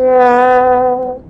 Yeah.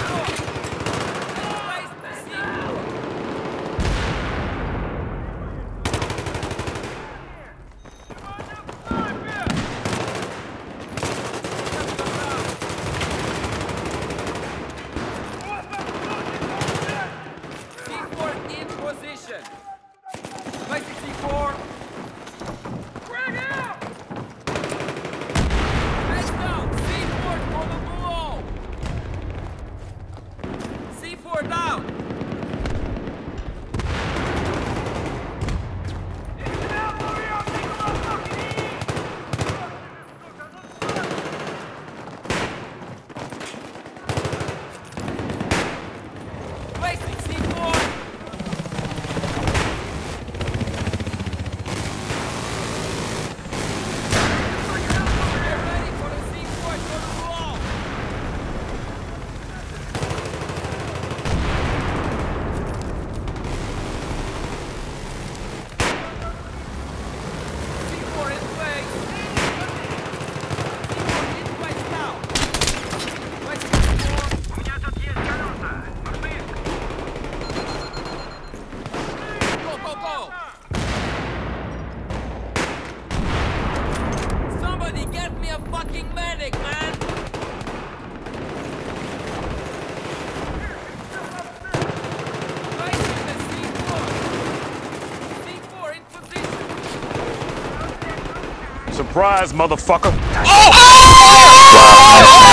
down! Somebody get me a fucking medic, man! Surprise, motherfucker! oh! oh!